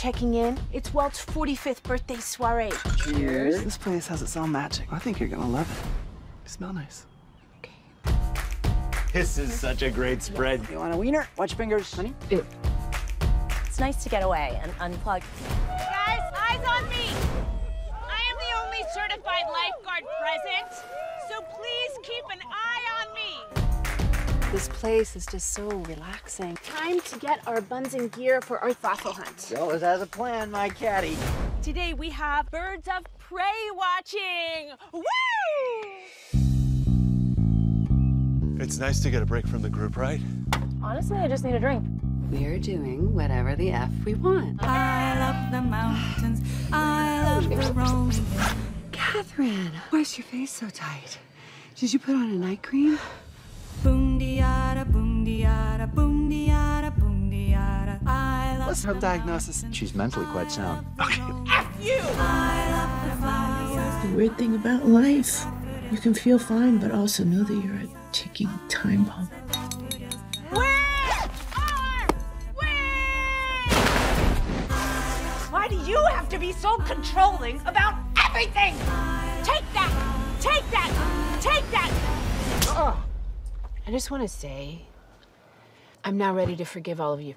checking in. It's Walt's 45th birthday soiree. Cheers. This place has its own magic. I think you're gonna love it. You smell nice. Okay. This is such a great spread. You want a wiener? Watch your fingers, honey. It's nice to get away and unplug. Guys, eyes on me! I am the only certified lifeguard present, so please keep an eye on me. This place is just so relaxing. Time to get our buns and gear for our fossil hunt. Always has a plan, my caddy. Today we have birds of prey watching. Woo! It's nice to get a break from the group, right? Honestly, I just need a drink. We're doing whatever the F we want. I love the mountains. I love the rolling. Kathryn, why's your face so tight? Did you put on a night cream? What's her diagnosis? She's mentally quite sound. The weird thing about life, you can feel fine, but also know that you're a ticking time bomb. Where are? Why do you have to be so controlling about everything? I just want to say, I'm now ready to forgive all of you.